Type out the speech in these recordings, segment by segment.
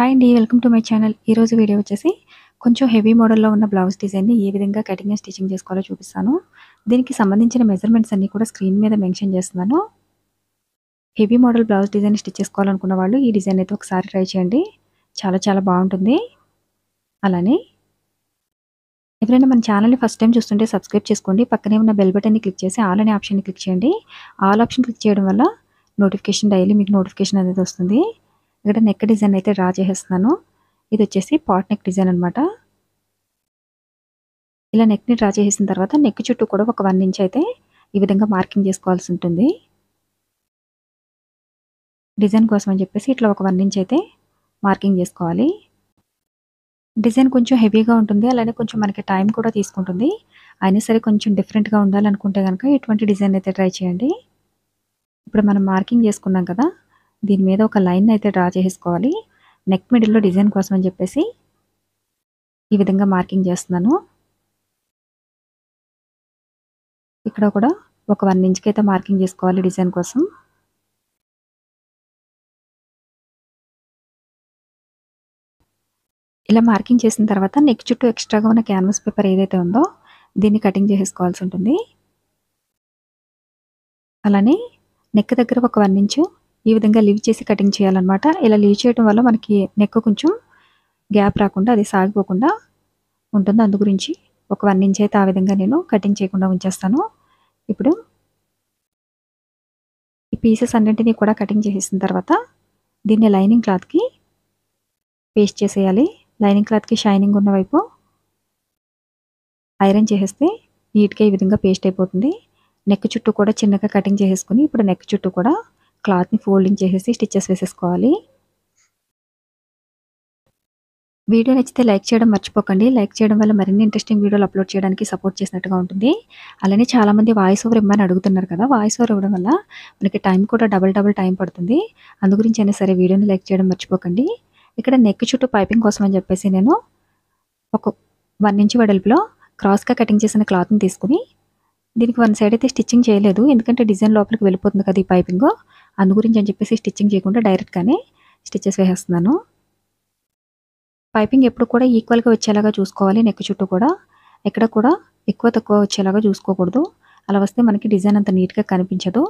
Hi అండి welcome to my channel ఈరోజు video వచ్చేసి కొంచెం హెవీ మోడల్లో ఉన్న బ్లౌజ్ డిజైన్ని ఏ విధంగా కటింగ్ అండ్ స్టిచ్చింగ్ చేసుకోవాలో చూపిస్తాను. దీనికి సంబంధించిన మెజర్మెంట్స్ అన్నీ కూడా స్క్రీన్ మీద మెన్షన్ చేస్తున్నాను. Heavy model blouse design stitch చేసుకోవాలనుకున్న వాళ్ళు ఈ డిజైన్ అయితే ఒకసారి ట్రై చేయండి. చాలా చాలా బాగుంటుంది. అలానే ఎవరైనా మన ఛానల్ని ఫస్ట్ టైం చూస్తుంటే సబ్స్క్రైబ్ చేసుకోండి. పక్కనే ఉన్న బెల్ బటన్ని క్లిక్ చేసి ఆల్ అనే ఆప్షన్ని క్లిక్ చేయండి. ఆల్ ఆప్షన్ క్లిక్ చేయడం వల్ల నోటిఫికేషన్ డైలీ మీకు నోటిఫికేషన్ అనేది వస్తుంది. ఇక్కడ నెక్ డిజైన్ అయితే డ్రా చేసేస్తున్నాను ఇది వచ్చేసి పాట్ నెక్ డిజైన్ అనమాట ఇలా నెక్ని డ్రా చేసేసిన తర్వాత నెక్ చుట్టూ కూడా ఒక వన్ ఇంచ్ అయితే ఈ విధంగా మార్కింగ్ చేసుకోవాల్సి ఉంటుంది. డిజైన్ కోసం అని చెప్పేసి ఇట్లా ఒక వన్ ఇంచ్ అయితే మార్కింగ్ చేసుకోవాలి. డిజైన్ కొంచెం హెవీగా ఉంటుంది అలానే కొంచెం మనకి టైం కూడా తీసుకుంటుంది. అయినా సరే కొంచెం డిఫరెంట్గా ఉండాలనుకుంటే కనుక ఇటువంటి డిజైన్ అయితే ట్రై చేయండి. ఇప్పుడు మనం మార్కింగ్ చేసుకున్నాం కదా దీని మీద ఒక లైన్ అయితే డ్రా చేసుకోవాలి. నెక్ మిడిల్లో డిజైన్ కోసం అని చెప్పేసి ఈ విధంగా మార్కింగ్ చేస్తున్నాను. ఇక్కడ కూడా ఒక వన్ ఇంచ్కి అయితే మార్కింగ్ చేసుకోవాలి డిజైన్ కోసం. ఇలా మార్కింగ్ చేసిన తర్వాత నెక్ చుట్టూ ఎక్స్ట్రాగా ఉన్న క్యాన్వాస్ పేపర్ ఏదైతే ఉందో దీన్ని కటింగ్ చేసేసుకోవాల్సి ఉంటుంది. అలానే నెక్ దగ్గర ఒక వన్ ఇంచు ఈ విధంగా లీవ్ చేసి కటింగ్ చేయాలన్నమాట. ఇలా లీవ్ చేయడం వల్ల మనకి నెక్ కొంచెం గ్యాప్ రాకుండా అది సాగిపోకుండా ఉంటుంది. అందు గురించి ఒక వన్ ఇంచ్ అయితే ఆ విధంగా నేను కటింగ్ చేయకుండా ఉంచేస్తాను. ఇప్పుడు ఈ పీసెస్ అన్నింటినీ కూడా కటింగ్ చేసేసిన తర్వాత దీన్ని లైనింగ్ క్లాత్కి పేస్ట్ చేసేయాలి. లైనింగ్ క్లాత్కి షైనింగ్ ఉన్న వైపు ఐరన్ చేసేస్తే నీట్గా ఈ విధంగా పేస్ట్ అయిపోతుంది. నెక్ చుట్టూ కూడా చిన్నగా కటింగ్ చేసేసుకుని ఇప్పుడు నెక్ చుట్టూ కూడా క్లాత్ని ఫోల్డింగ్ చేసేసి స్టిచ్చెస్ వేసేసుకోవాలి. వీడియో నచ్చితే లైక్ చేయడం మర్చిపోకండి. లైక్ చేయడం వల్ల మరిన్ని ఇంట్రెస్టింగ్ వీడియోలు అప్లోడ్ చేయడానికి సపోర్ట్ చేసినట్టుగా ఉంటుంది. అలానే చాలామంది వాయిస్ ఓవర్ ఇమ్మని అడుగుతున్నారు కదా వాయిస్ ఓవర్ ఇవ్వడం వల్ల మనకి టైం కూడా డబల్ డబల్ టైం పడుతుంది. అందు గురించి అయినా సరే వీడియోని లైక్ చేయడం మర్చిపోకండి. ఇక్కడ నెక్ చుట్టూ పైపింగ్ కోసం అని చెప్పేసి నేను ఒక వన్ ఇంచ్ వెడల్పులో క్రాస్గా కటింగ్ చేసిన క్లాత్ని తీసుకుని దీనికి వన్ సైడ్ అయితే స్టిచ్చింగ్ చేయలేదు. ఎందుకంటే డిజైన్ లోపలికి వెళ్ళిపోతుంది కదా ఈ పైపింగ్. అందు గురించి అని చెప్పేసి స్టిచ్చింగ్ చేయకుండా డైరెక్ట్గానే స్టిచ్చెస్ వేసేస్తున్నాను. పైపింగ్ ఎప్పుడు కూడా ఈక్వల్గా వచ్చేలాగా చూసుకోవాలి నెక్ చుట్టూ కూడా. ఎక్కడ కూడా ఎక్కువ తక్కువ వచ్చేలాగా చూసుకోకూడదు. అలా వస్తే మనకి డిజైన్ అంత నీట్గా కనిపించదు.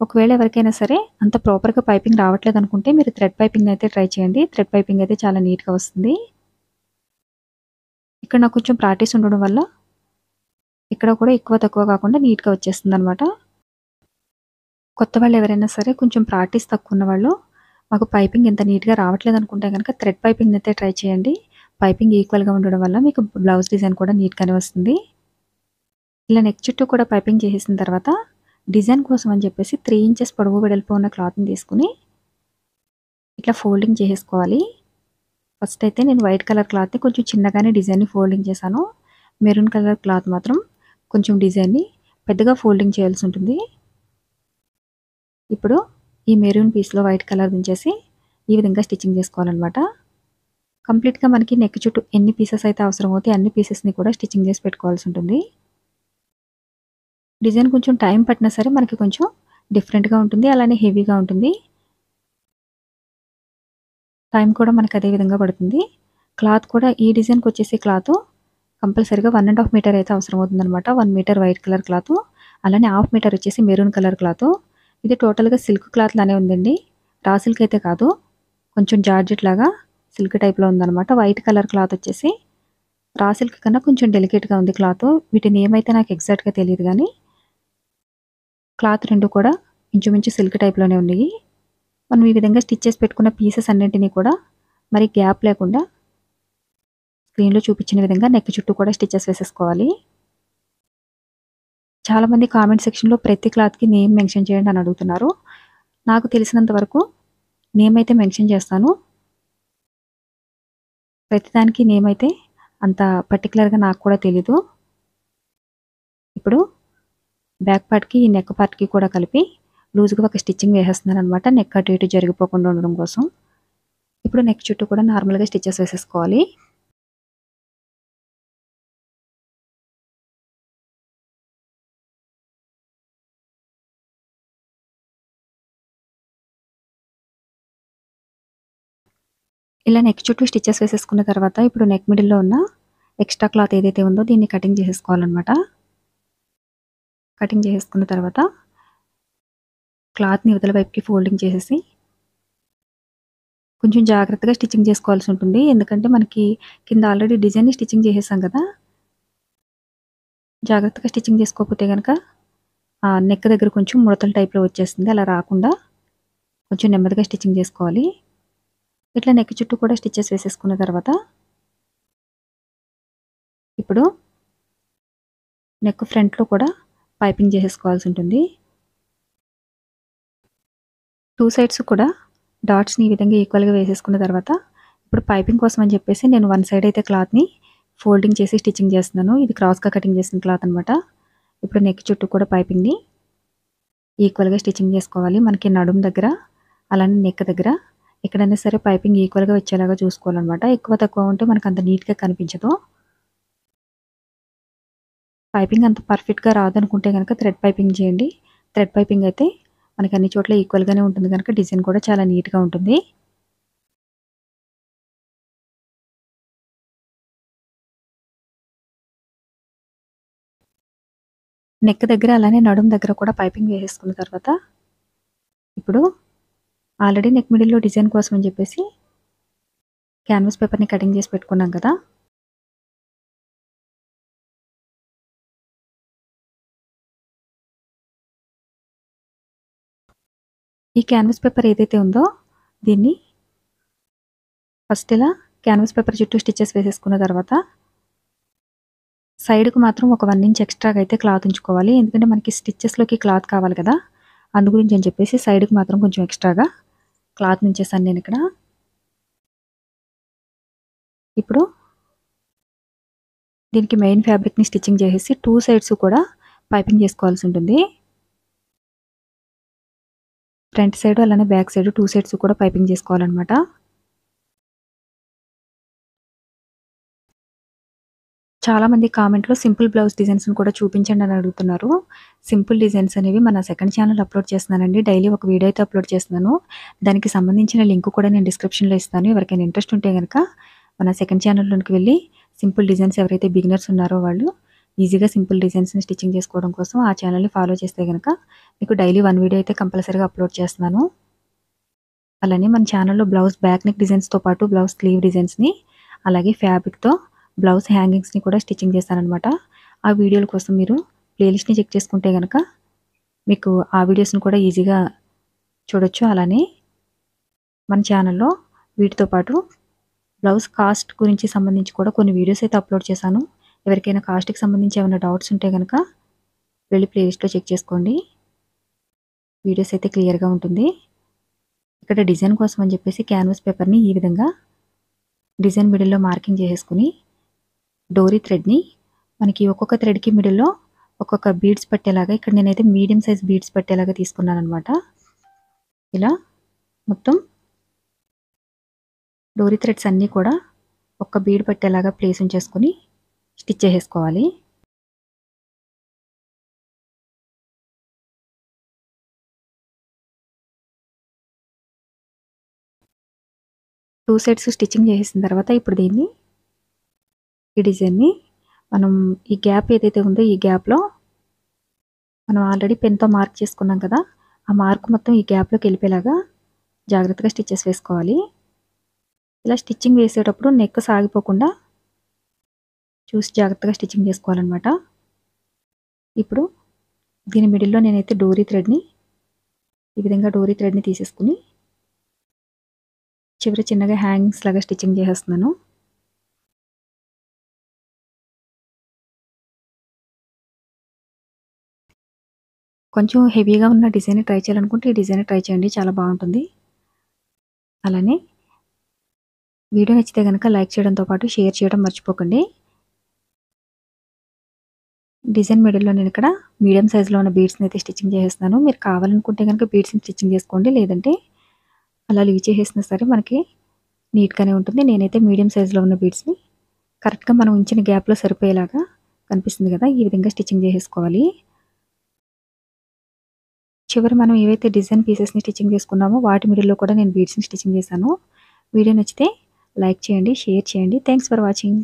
ఒకవేళ ఎవరికైనా సరే అంత ప్రాపర్గా పైపింగ్ రావట్లేదు అనుకుంటే మీరు థ్రెడ్ పైపింగ్ అయితే ట్రై చేయండి. థ్రెడ్ పైపింగ్ అయితే చాలా నీట్గా వస్తుంది. ఇక్కడ నాకు కొంచెం ప్రాక్టీస్ ఉండడం వల్ల ఇక్కడ కూడా ఎక్కువ తక్కువ కాకుండా నీట్గా వచ్చేస్తుంది అనమాట కొత్త వాళ్ళు ఎవరైనా సరే కొంచెం ప్రాక్టీస్ తక్కువ ఉన్న వాళ్ళు మాకు పైపింగ్ ఎంత నీట్గా రావట్లేదు అనుకుంటే కనుక థ్రెడ్ పైపింగ్ అయితే ట్రై చేయండి. పైపింగ్ ఈక్వల్గా ఉండడం వల్ల మీకు బ్లౌజ్ డిజైన్ కూడా నీట్గానే వస్తుంది. ఇలా నెక్ చుట్టూ కూడా పైపింగ్ చేసేసిన తర్వాత డిజైన్ కోసం అని చెప్పేసి త్రీ ఇంచెస్ పొడవు వెడల్పు ఉన్న క్లాత్ని తీసుకుని ఇట్లా ఫోల్డింగ్ చేసేసుకోవాలి. ఫస్ట్ అయితే నేను వైట్ కలర్ క్లాత్ని కొంచెం చిన్నగానే డిజైన్ని ఫోల్డింగ్ చేశాను. మెరూన్ కలర్ క్లాత్ మాత్రం కొంచెం డిజైన్ని పెద్దగా ఫోల్డింగ్ చేయాల్సి ఉంటుంది. ఇప్పుడు ఈ మెరూన్ పీస్లో వైట్ కలర్ దించేసి ఈ విధంగా స్టిచ్చింగ్ చేసుకోవాలన్నమాట. కంప్లీట్గా మనకి నెక్ చుట్టూ ఎన్ని పీసెస్ అయితే అవసరం అవుతాయి అన్ని పీసెస్ని కూడా స్టిచ్చింగ్ చేసి పెట్టుకోవాల్సి ఉంటుంది. డిజైన్ కొంచెం టైం పట్టినా సరే మనకి కొంచెం డిఫరెంట్గా ఉంటుంది అలానే హెవీగా ఉంటుంది. టైం కూడా మనకి అదే విధంగా పడుతుంది. క్లాత్ కూడా ఈ డిజైన్కి వచ్చేసి క్లాత్ కంపల్సరీగా వన్ అండ్ హాఫ్ మీటర్ అయితే అవసరం అవుతుంది అనమాట one metre white colour cloth అలానే హాఫ్ మీటర్ వచ్చేసి మెరూన్ కలర్ క్లాత్ ఇది టోటల్గా సిల్క్ క్లాత్ లానే ఉందండి. రా సిల్క్ అయితే కాదు. కొంచెం జార్జెట్ లాగా సిల్క్ టైప్లో ఉందన్నమాట. వైట్ కలర్ క్లాత్ వచ్చేసి రా సిల్క్ కన్నా కొంచెం డెలికేట్గా ఉంది క్లాత్. వీటిని ఏమైతే నాకు ఎగ్జాక్ట్గా తెలియదు కానీ క్లాత్ రెండు కూడా ఇంచుమించు సిల్క్ టైప్లోనే ఉన్నాయి. మనం ఈ విధంగా స్టిచ్ చేసి పెట్టుకున్న పీసెస్ అన్నింటినీ కూడా మరి గ్యాప్ లేకుండా స్క్రీన్లో చూపించిన విధంగా నెక్ చుట్టూ కూడా స్టిచ్చెస్ వేసేసుకోవాలి. చాలామంది కామెంట్ సెక్షన్లో ప్రతి క్లాత్కి నేమ్ మెన్షన్ చేయండి అని అడుగుతున్నారు. నాకు తెలిసినంత వరకు నేమ్ అయితే మెన్షన్ చేస్తాను. ప్రతిదానికి నేమ్ అయితే అంత పర్టికులర్గా నాకు కూడా తెలీదు. ఇప్పుడు బ్యాక్ పార్ట్కి ఈ నెక్ పార్ట్కి కూడా కలిపి లూజ్గా ఒక స్టిచ్చింగ్ వేసేస్తున్నాను అనమాట నెక్ అటు ఇటు జరిగిపోకుండా ఉండడం కోసం. ఇప్పుడు నెక్ చుట్టూ కూడా నార్మల్గా స్టిచ్చెస్ వేసేసుకోవాలి. ఇలా నెక్ చుట్టూ స్టిచెస్ వేసేసుకున్న తర్వాత ఇప్పుడు నెక్ మిడిల్లో ఉన్న ఎక్స్ట్రా క్లాత్ ఏదైతే ఉందో దీన్ని కటింగ్ చేసేసుకోవాలన్నమాట. కటింగ్ చేసేసుకున్న తర్వాత క్లాత్ని ఇవతల వైపుకి ఫోల్డింగ్ చేసేసి కొంచెం జాగ్రత్తగా స్టిచ్చింగ్ చేసుకోవాల్సి ఉంటుంది. ఎందుకంటే మనకి కింద ఆల్రెడీ డిజైన్ని స్టిచ్చింగ్ చేసేసాం కదా. జాగ్రత్తగా స్టిచ్చింగ్ చేసుకోకపోతే కనుక ఆ నెక్ దగ్గర కొంచెం ముడతల టైప్లో వచ్చేస్తుంది. అలా రాకుండా కొంచెం నెమ్మదిగా స్టిచ్చింగ్ చేసుకోవాలి. ఇట్లా నెక్ చుట్టూ కూడా స్టిచ్చెస్ వేసేసుకున్న తర్వాత ఇప్పుడు నెక్ ఫ్రంట్లో కూడా పైపింగ్ చేసేసుకోవాల్సి ఉంటుంది. టూ సైడ్స్ కూడా డాట్స్ని ఈ విధంగా ఈక్వల్గా వేసేసుకున్న తర్వాత ఇప్పుడు పైపింగ్ కోసం అని చెప్పేసి నేను వన్ సైడ్ అయితే క్లాత్ని ఫోల్డింగ్ చేసి స్టిచ్చింగ్ చేస్తున్నాను. ఇది క్రాస్గా కటింగ్ చేసిన క్లాత్ అనమాట ఇప్పుడు నెక్ చుట్టూ కూడా పైపింగ్ని ఈక్వల్గా స్టిచ్చింగ్ చేసుకోవాలి. మనకి నడుము దగ్గర అలానే నెక్ దగ్గర ఎక్కడైనా సరే పైపింగ్ ఈక్వల్గా వచ్చేలాగా చూసుకోవాలన్నమాట. ఎక్కువ తక్కువ ఉంటే మనకు అంత నీట్గా కనిపించదు. పైపింగ్ అంత పర్ఫెక్ట్గా రాదనుకుంటే కనుక థ్రెడ్ పైపింగ్ చేయండి. థ్రెడ్ పైపింగ్ అయితే మనకి అన్ని చోట్ల ఈక్వల్గానే ఉంటుంది కనుక డిజైన్ కూడా చాలా నీట్గా ఉంటుంది. నెక్ దగ్గర అలానే నడుము దగ్గర కూడా పైపింగ్ వేసేసుకున్న తర్వాత ఇప్పుడు ఆల్రెడీ నెక్ మిడిల్లో డిజైన్ కోసం అని చెప్పేసి క్యాన్వాస్ పేపర్ని కటింగ్ చేసి పెట్టుకున్నాం కదా. ఈ క్యాన్వాస్ పేపర్ ఏదైతే ఉందో దీన్ని ఫస్ట్ ఇలా క్యాన్వాస్ పేపర్ చుట్టూ స్టిచెస్ వేసేసుకున్న తర్వాత సైడ్కి మాత్రం ఒక వన్ ఇంచ్ ఎక్స్ట్రాగా అయితే క్లాత్ ఉంచుకోవాలి. ఎందుకంటే మనకి స్టిచ్చెస్లోకి క్లాత్ కావాలి కదా. అందు గురించి అని చెప్పేసి సైడ్కి మాత్రం కొంచెం ఎక్స్ట్రాగా క్లాత్ నుంచేసాను నేను ఇక్కడ. ఇప్పుడు దీనికి మెయిన్ ఫ్యాబ్రిక్ని స్టిచ్చింగ్ చేసేసి టూ సైడ్స్ కూడా పైపింగ్ చేసుకోవాల్సి ఉంటుంది. ఫ్రంట్ సైడ్ అలానే బ్యాక్ సైడ్ టూ సైడ్స్ కూడా పైపింగ్ చేసుకోవాలన్నమాట. చాలామంది కామెంట్లో సింపుల్ బ్లౌజ్ డిజైన్స్ని కూడా చూపించండి అని అడుగుతున్నారు. సింపుల్ డిజైన్స్ అనేవి మన సెకండ్ ఛానల్ అప్లోడ్ చేస్తున్నానండి. డైలీ ఒక వీడియో అయితే అప్లోడ్ చేస్తున్నాను. దానికి సంబంధించిన లింక్ కూడా నేను డిస్క్రిప్షన్లో ఇస్తాను. ఎవరికైనా ఇంట్రెస్ట్ ఉంటే కనుక మన సెకండ్ ఛానల్లోకి వెళ్ళి సింపుల్ డిజైన్స్ ఎవరైతే బిగినర్స్ ఉన్నారో వాళ్ళు ఈజీగా సింపుల్ డిజైన్స్ని స్టిచ్చింగ్ చేసుకోవడం కోసం ఆ ఛానల్ని ఫాలో చేస్తే కనుక మీకు డైలీ వన్ వీడియో అయితే కంపల్సరీగా అప్లోడ్ చేస్తున్నాను. అలానే మన ఛానల్లో బ్లౌజ్ బ్యాక్ నెక్ డిజైన్స్తో పాటు బ్లౌజ్ స్లీవ్ డిజైన్స్ని అలాగే ఫ్యాబ్రిక్తో బ్లౌజ్ హ్యాంగింగ్స్ని కూడా స్టిచ్చింగ్ చేశానమాట ఆ వీడియోల కోసం మీరు ప్లేలిస్ట్ని చెక్ చేసుకుంటే కనుక మీకు ఆ వీడియోస్ని కూడా ఈజీగా చూడొచ్చు. అలానే మన ఛానల్లో వీటితో పాటు బ్లౌజ్ కాస్ట్ గురించి సంబంధించి కూడా కొన్ని వీడియోస్ అయితే అప్లోడ్ చేశాను. ఎవరికైనా కాస్ట్కి సంబంధించి ఏమైనా డౌట్స్ ఉంటే కనుక వెళ్ళి ప్లేలిస్ట్లో చెక్ చేసుకోండి. వీడియోస్ అయితే క్లియర్గా ఉంటుంది. ఇక్కడ డిజైన్ కోసం అని చెప్పేసి క్యాన్వాస్ పేపర్ని ఈ విధంగా డిజైన్ మిడిల్లో మార్కింగ్ చేసేసుకుని డోరీ థ్రెడ్ని మనకి ఒక్కొక్క థ్రెడ్కి మిడిల్లో ఒక్కొక్క బీడ్స్ పట్టేలాగా ఇక్కడ నేనైతే మీడియం సైజ్ బీడ్స్ పట్టేలాగా తీసుకున్నాను అనమాట ఇలా మొత్తం డోరీ థ్రెడ్స్ అన్నీ కూడా ఒక్క బీడ్ పట్టేలాగా ప్లేస్ ఉంచేసుకొని స్టిచ్ చేసేసుకోవాలి. టూ సైడ్స్ స్టిచ్చింగ్ చేసేసిన తర్వాత ఇప్పుడు దీన్ని ఈ డిజైన్ని మనం ఈ గ్యాప్ ఏదైతే ఉందో ఈ గ్యాప్లో మనం ఆల్రెడీ పెన్తో మార్క్ చేసుకున్నాం కదా ఆ మార్క్ మొత్తం ఈ గ్యాప్లోకి వెళ్ళిపోయేలాగా జాగ్రత్తగా స్టిచ్చెస్ వేసుకోవాలి. ఇలా స్టిచ్చింగ్ వేసేటప్పుడు నెక్ సాగిపోకుండా చూసి జాగ్రత్తగా స్టిచ్చింగ్ చేసుకోవాలన్నమాట. ఇప్పుడు దీని మిడిల్లో నేనైతే డోరీ థ్రెడ్ని ఈ విధంగా డోరీ థ్రెడ్ని తీసేసుకుని చివరి చిన్నగా హ్యాంగింగ్స్ లాగా స్టిచ్చింగ్ చేసేస్తున్నాను. కొంచెం హెవీగా ఉన్న డిజైన్ ట్రై చేయాలనుకుంటే ఈ డిజైన్ ట్రై చేయండి చాలా బాగుంటుంది. అలానే వీడియో నచ్చితే కనుక లైక్ చేయడంతో పాటు షేర్ చేయడం మర్చిపోకండి. డిజైన్ మిడిల్లో నేను ఇక్కడ మీడియం సైజులో ఉన్న బీడ్స్ని అయితే స్టిచ్చింగ్ చేసేస్తున్నాను. మీరు కావాలనుకుంటే కనుక బీడ్స్ని స్టిచ్చింగ్ చేసుకోండి లేదంటే అలా లీవ్ చేసేసినా సరే మనకి నీట్గానే ఉంటుంది. నేనైతే మీడియం సైజులో ఉన్న బీడ్స్ని కరెక్ట్గా మనం ఉంచిన గ్యాప్లో సరిపోయేలాగా కనిపిస్తుంది కదా ఈ విధంగా స్టిచ్చింగ్ చేసేసుకోవాలి. చివరి మనం ఏవైతే డిజైన్ పీసెస్ని స్టిచ్చింగ్ చేసుకున్నామో వాటి మిడిల్లో కూడా నేను బీడ్స్ని స్టిచ్చింగ్ చేశాను. వీడియో నచ్చితే లైక్ చేయండి షేర్ చేయండి. Thanks for watching